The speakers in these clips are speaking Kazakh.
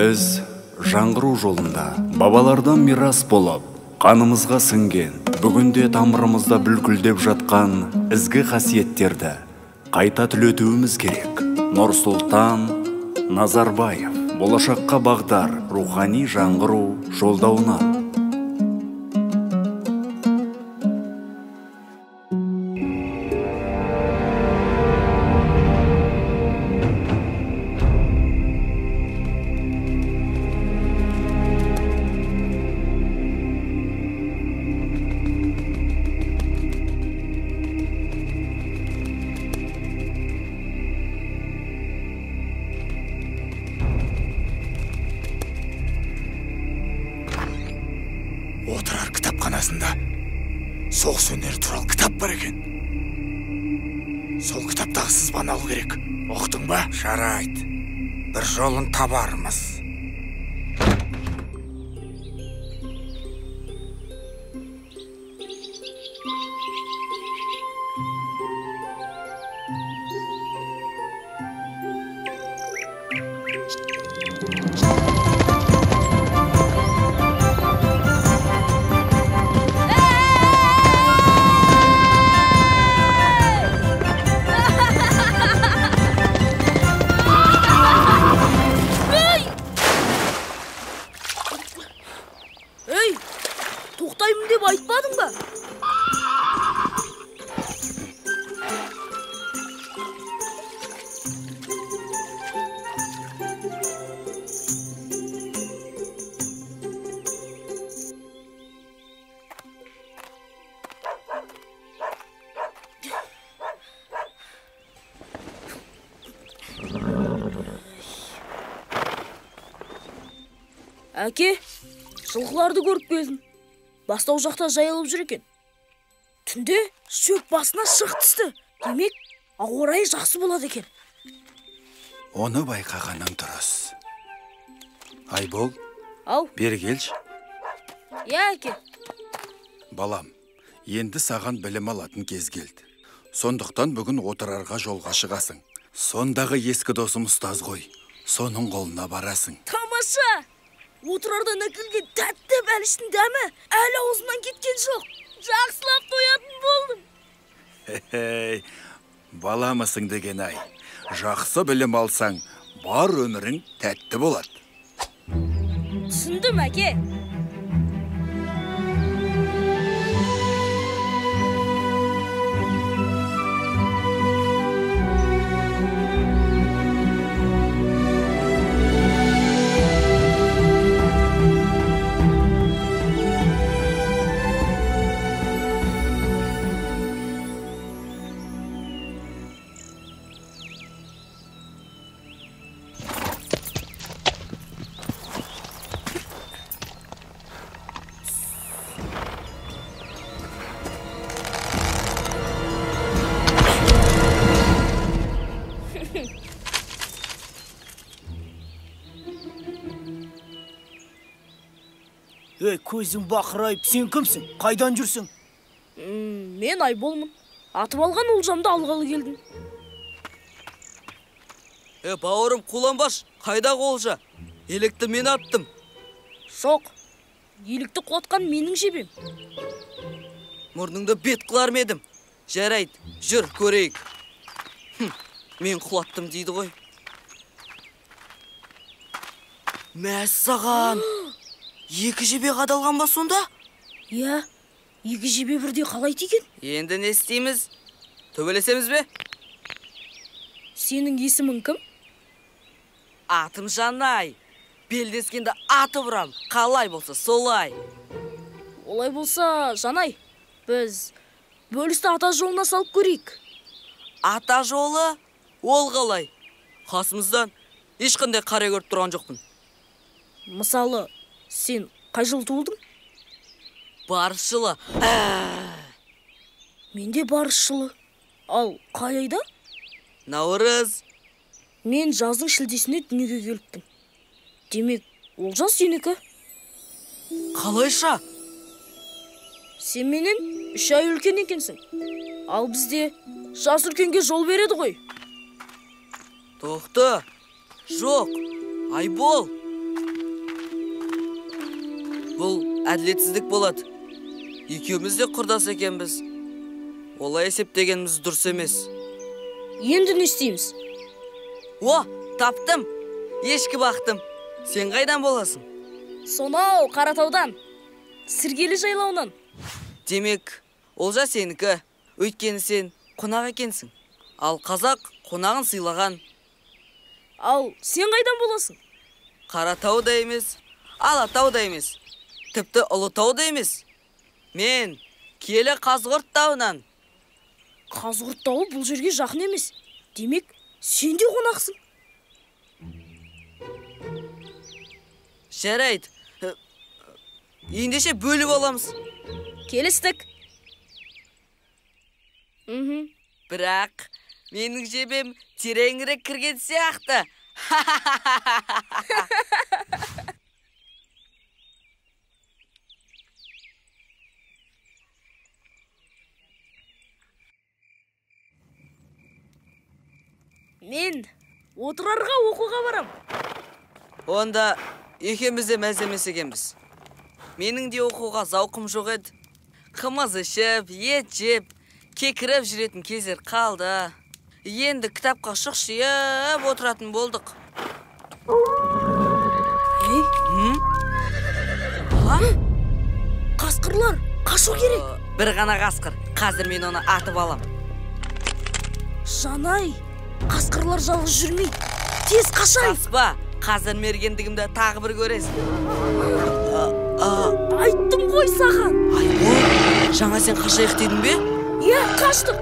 біз жаңғыру жолында бабалардан мирас болып қанымызға сіңген бүгінде тамырымызда бүлкілдеп жатқан ізгі қасиеттерді қайта түлетуіміз керек. Нұрсұлтан назарбаев болашаққа бағдар рухани жаңғыру жолдауынан ба жарайды бір жолын табармыз. Әке жылқыларды көріп келдім. Бастау жақта жайылып жүр екен. Түнде шөп басына шық түсті. Демек ауа райы жақсы болады екен. Оны байқағаның дұрыс. Айбол ау. бері келші. Иә әке. Балам енді саған білім алатын кез келді. Сондықтан бүгін отырарға жолға шығасың. Сондағы ескі досым ұстаз ғой. Соның қолына барасың. Тамаша! Отырардан әкелген тәтті бәліштің дәмі әлі аузымнан кеткен жоқ жақсылап тоятын болдым. Хе-хей, баламысың деген ай. Жақсы білім алсаң бар өмірің тәтті болады. Түсіндім әке. Ей көзің бақырайып сен кімсің? Қайдан жүрсің? М, мен айболмын. Атып алған олжамды алғалы келдім. Е бауырым қуланбаш қайдағы олжа? Електі мен аттым. Жоқ елікті құлатқан менің жебем. Мұрныңды бет қылар ма едім? Жарайды жүр көрейік. Хм, мен құлаттым дейді ғой. Мәссаған екі жебе қадалған ба сонда? Иә екі жебе бірдей қалай тиген енді не істейміз? Төбелесеміз бе? Сенің есімің кім? Атым жанай. Белдескенді атып ұрам қалай болса солай. Олай болса жанай біз бөлісті ата жолына салып көрейік. Ата жолы? Ол қалай? Қасымыздан ешқандай қария көріп тұрған жоқпын. Мысалы сен қай жылы туылдың? Барыс жылы. Менде барыс жылы. Ал қай айда? Наурыз. Мен жаздың шілдесінде дүниеге келіппін. Демек олжас сенікі? Қалайша? Сен менен үш ай үлкен екенсің. Ал бізде жас үлкенге жол береді ғой. Тоқты. Жоқ. Айбол. Бұл әділетсіздік болады. Екеуміз де құрдас екенбіз. Олай есептегеніміз дұрыс емес. Енді не істейміз? О таптым. Ешкі бақтым. Сен қайдан боласың? Сонау қаратаудан сіргелі жайлауынан. Демек олжа сенікі. Өйткені сен қонақ екенсің. Ал қазақ қонағын сыйлаған. Ал сен қайдан боласың? Қаратау да емес алатау да емес. Тіпті ұлытау да емес. Мен киелі қазғұрт тауынан. Қазығұрт тауы бұл жерге жақын емес. Демек сен де қонақсың. Жарайды. Ендеше бөліп аламыз. Келістік. Мхм. Бірақ менің жебем тереңірек кірген сияқты. мен отырарға оқуға барам. Онда екеуміз де мәз екенбіз менің де оқуға зауқым жоқ еді. Қымыз ішіп ет жеп кекіріп жүретін кездер қалды. Енді кітапқа шұқшиып отыратын болдық. Қасқырлар қашу керек. Бір ғана қасқыр. Қазір мен оны атып алам. Жанай қасқырлар жалғыз жүрмейді. Тез қашайық. Аспа қазір мергендігімді тағы бір көресің. Айттым ғой саған. Жаңа сен қашайық дедің бе? Иә қаштық.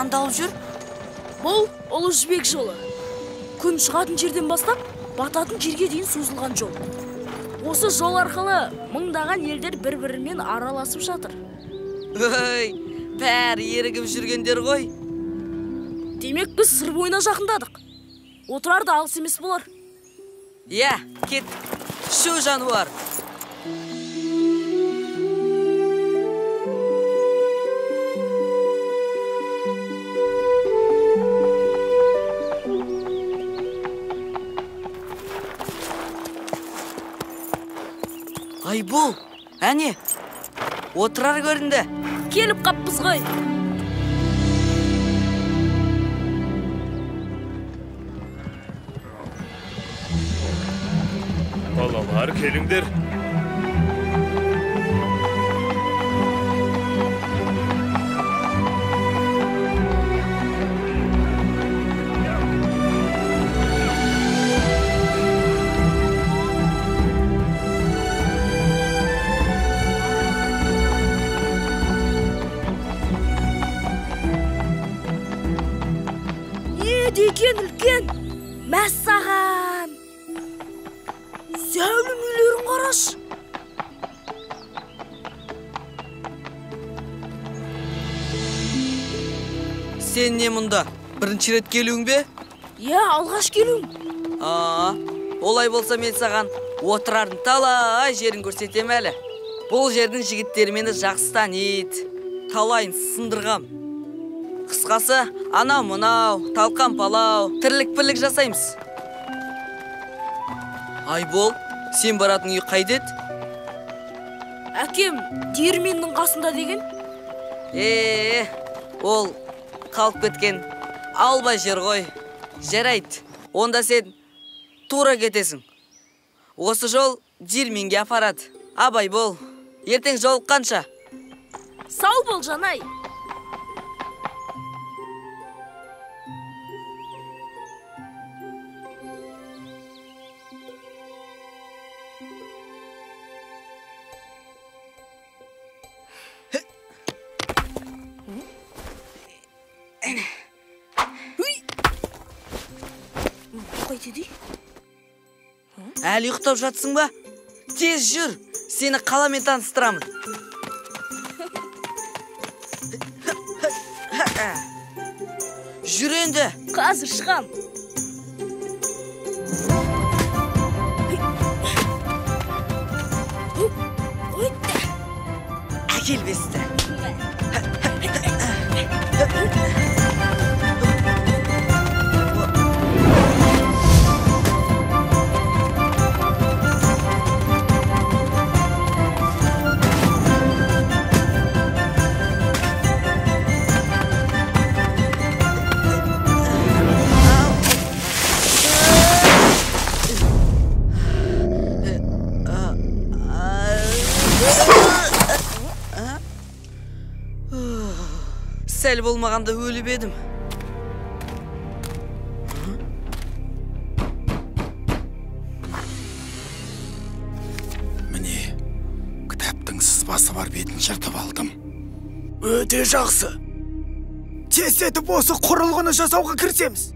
Бәрі сандалып жүр? Бұл ұлы жібек жолы. Күн шығатын жерден бастап бататын жерге дейін созылған жол. Осы жол арқылы мыңдаған елдер бір бірімен араласып жатыр. Өй бәрі ерігіп жүргендер ғой. Демек біз сыр бойына жақындадық. Отырар да алыс емес болар. Иә кет. Шу жануар. Айбол әне! Отырар көрінді. Келіп қаппыз ғой. Балалар келіңдер. Бірінші рет келуің бе? Иә алғаш келуім. А олай болса мен саған отырардың талай жерін көрсетем әлі. Бұл жердің жігіттері мені жақсы таниды талайын сындырғам. Қысқасы анау мынау талқан палау тірлік бірлік жасаймыз. Айбол сен баратын үй қайда еді? Әкем диірменнің қасында деген? Е ол қалып кеткен албай жер ғой. Жарайды онда сен тура кетесің. Осы жол диірменге апарады. Абай бол. Ертең жолыққанша. Сау бол жанай. Әлі ұйықтап жатсың ба? Тез жүр сені қаламен таныстырамын. Жүр енді. Қазір шығам. Әкелбесті сәл болмағанда өліп едім. Міне кітаптың сызбасы бар бетін жыртып алдым. Өте жақсы. Тездетіп осы құрылғыны жасауға кірісеміз.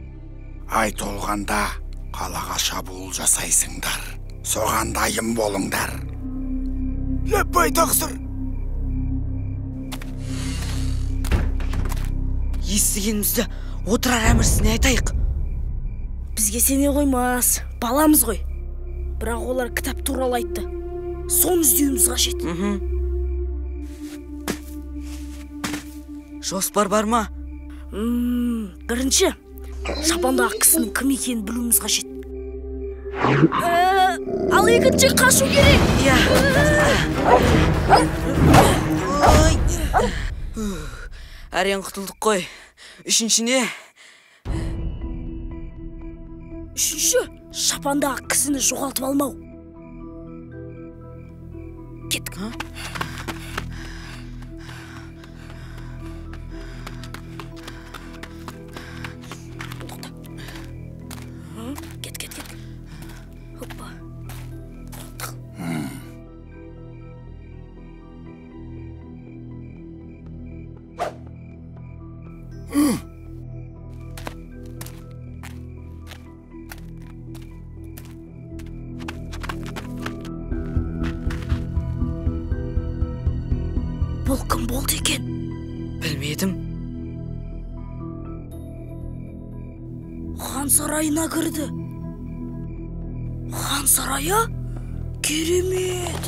Ай толғанда қалаға шабуыл жасайсыңдар. Соған дайын болыңдар. Ләппай тақсыр. Естігенімізді отырар әмірсіне айтайық. Бізге сене қоймас баламыз ғой. Бірақ олар кітап туралы айтты. Соны іздеуіміз қажет. Жоспар бар ма? М, бірінші шапандағы кісінің кім екенін білуіміз қажет. Ә, ал екінші қашу керек. Иә. Әрең құтылдық қой. Үшінші не үшінші шапандағы кісіні жоғалтып алмау. Кеттік сарайына кірді хан сарайы керемет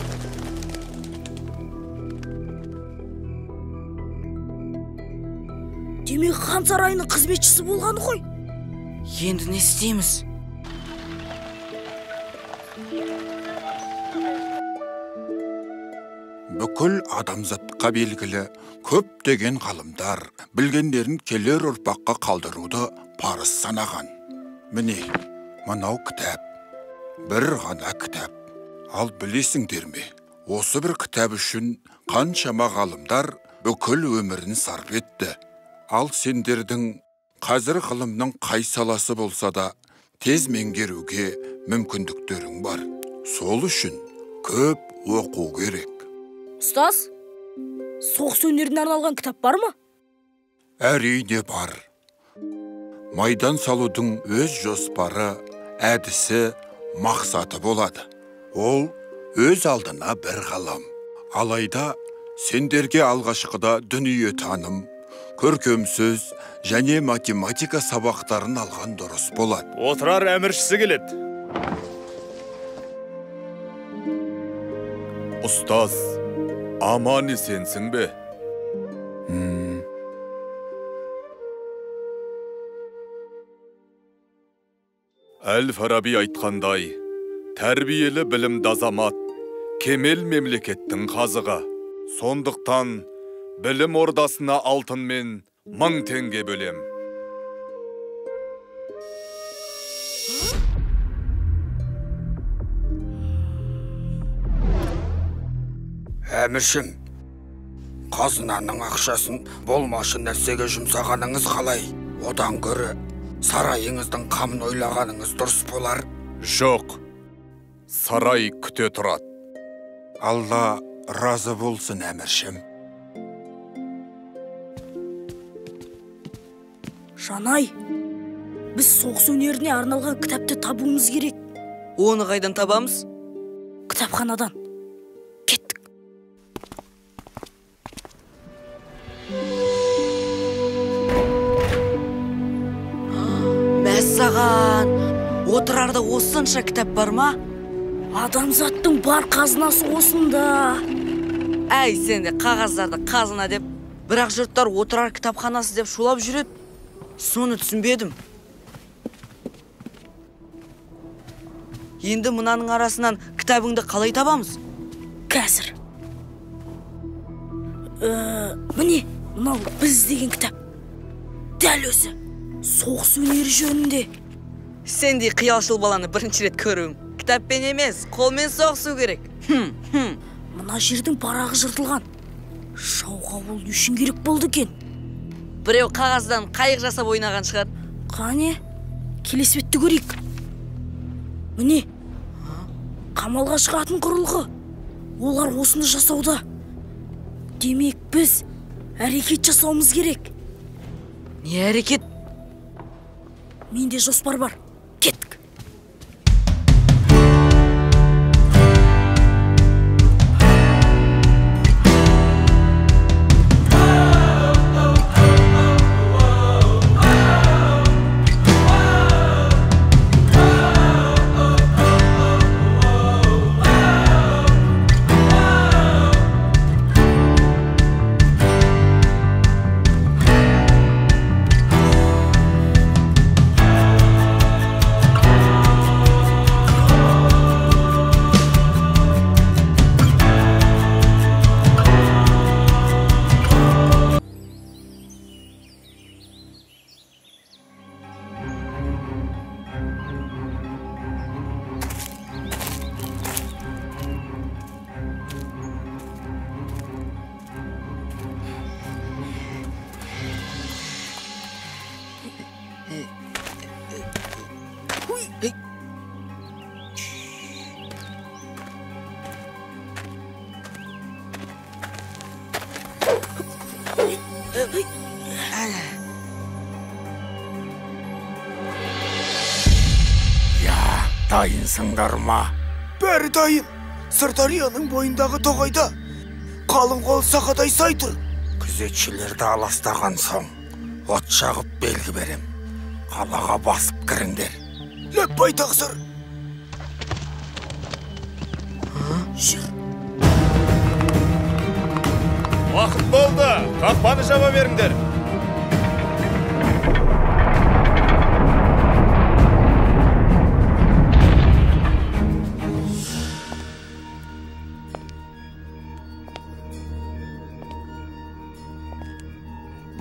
демек хан сарайының қызметшісі болғаны ғой енді не істейміз бүкіл адамзатқа белгілі көптеген ғалымдар білгендерін келер ұрпаққа қалдыруды парыз санаған міне мынау кітап. Бір ғана кітап. Ал білесіңдер ме осы бір кітап үшін қаншама ғалымдар бүкіл өмірін сарп етті. Ал сендердің қазір ғылымның қай саласы болса да тез меңгеруге мүмкіндіктерің бар. Сол үшін көп оқу керек. Ұстаз соғыс өнеріне арналған кітап бар ма? Әрине бар. Майдан салудың өз жоспары әдісі мақсаты болады. Ол өз алдына бір ғалам алайда сендерге алғашқыда дүние таным көркем сөз және математика сабақтарын алған дұрыс болады. Отырар әміршісі келеді. Ұстаз аман есенсің бе? Әл фараби айтқандай тәрбиелі білімді азамат кемел мемлекеттің қазығы. Сондықтан білім ордасына алтынмен мың теңге бөлем. Әміршім қазынаның ақшасын болмашы нәрсеге жұмсағаныңыз қалай? Одан гөрі сарайыңыздың қамын ойлағаныңыз дұрыс болар. Жоқ. Сарай күте тұрады. Алла разы болсын әміршім. Жанай біз соғыс өнеріне арналған кітапты табуымыз керек. Оны қайдан табамыз? Кітапханадан. Мәссаған отырарда осынша кітап бар ма? Адамзаттың бар қазынасы осында. Әй сен де қағаздарды қазына деп бірақ жұрттар отырар кітапханасы деп шулап жүреді. Соны түсінбедім. Енді мынаның арасынан кітабыңды қалай табамыз? Қазір. Ә, міне мынау біз іздеген кітап. Дәл өзі. Соғыс өнері жөнінде сендей қиялшыл баланы бірінші рет көруім кітаппен емес қолмен соғысу керек хм, хм. мына жердің парағы жыртылған жауға ол не үшін керек болды екен біреу қағаздан қайық жасап ойнаған шығар қане келесі бетті көрейік міне қамалға шығатын құрылғы олар осыны жасауда демек біз әрекет жасауымыз керек не әрекет менде жоспар бар. Дайынсыңдар ма бәрі дайын сырдарияның бойындағы тоғайда қалың қол сақадай сай тұр күзетшілерді аластаған соң от жағып белгі берем. Қалаға басып кіріңдер. Ләппай тақсыр жүр уақыт болды. Қақпаны жаба беріңдер.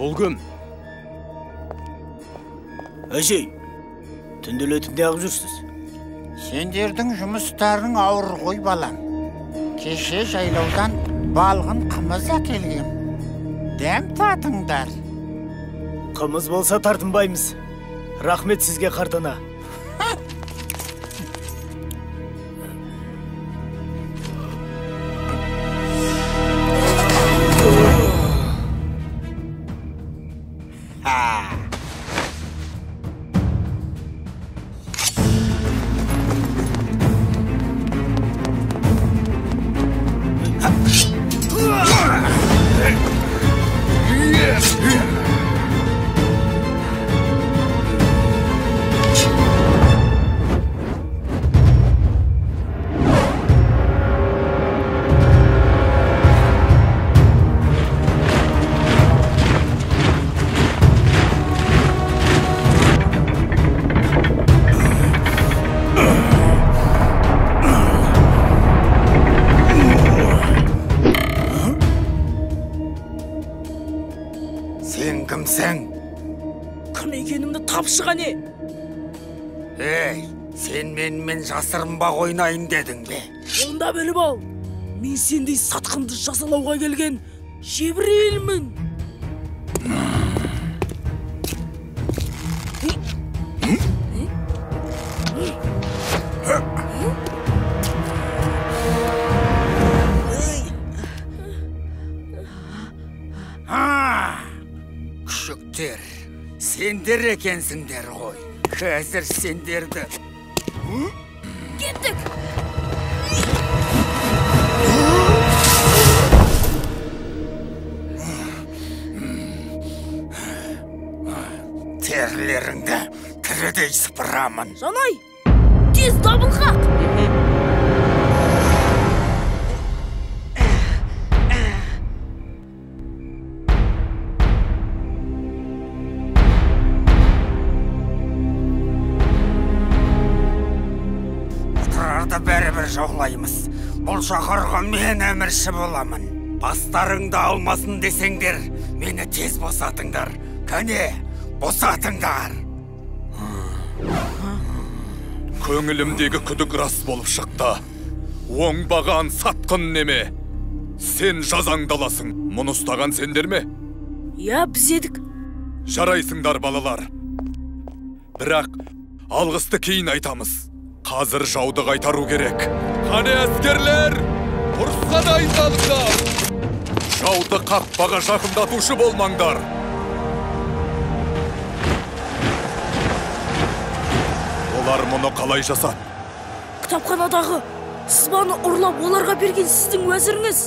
Бұл кім әжей түнделетіп неғып жүрсіз Сендердің жұмыстарың ауыр ғой балам. Кеше жайлаудан балғын қымыз әкелгем. Дәм татыңдар. қымыз болса тартынбаймыз рахмет сізге қартана жасырынбақ ойнайын дедің бе онда біліп ал мен сендей сатқынды жазалауға келген жебірейілмін күшіктер сендер екенсіңдер ғой. Қазір сендерді. Сыпырамын жанай! Тез дабыл қақ бәрібір жаулаймыз. Бұл шаһарға мен әмірші боламын бастарыңды алмасын десеңдер мені тез босатыңдар. Кәне босатыңдар. Көңілімдегі күдік рас болып шықты. Оңбаған сатқын неме? Сен жазаңды аласың мұны ұстаған сендер ме? Иә біз едік. Жарайсыңдар балалар. Бірақ алғысты кейін айтамыз. Қазір жауды қайтару керек. Қане әскерлер! Ұрысқа дайындалыңдар! Жауды қақпаға жақындатушы болмаңдар! Олар мұны қалай жасады? Кітапханадағы сызбаны ұрлап оларға берген сіздің уәзіріңіз?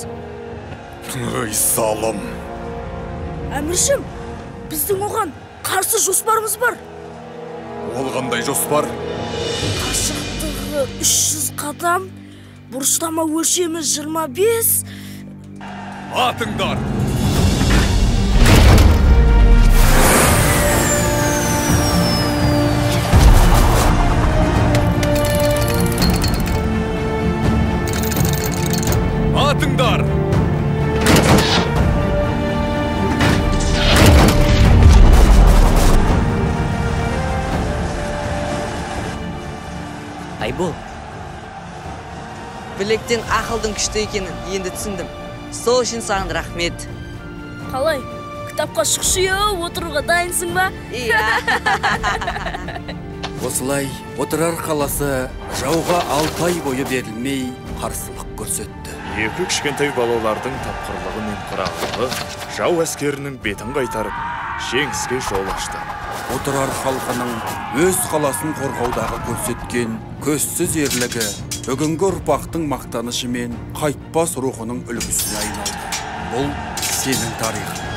Ой залым әміршім біздің оған қарсы жоспарымыз бар. Ол қандай жоспар? Қашықтығы 300 қадам бұрыштама өлшемі 25 атыңдар! Атыңдар айбол білектен ақылдың күшті екенін енді түсіндім. Сол үшін саған рахмет. Қалай? Кітапқа шұқшиып отыруға дайынсың ба? Иә. Осылай отырар қаласы жауға алты ай бойы берілмей қарсылық көрсетті. Екі кішкентай балалардың тапқырлығы мен қырағылығы жау әскерінің бетін қайтарып жеңіске жол ашты. Отырар халқының өз қаласын қорғаудағы көрсеткен көзсіз ерлігі бүгінгі ұрпақтың мақтанышы мен қайтпас рухының үлгісіне айналды. Бұл сенің тарихың.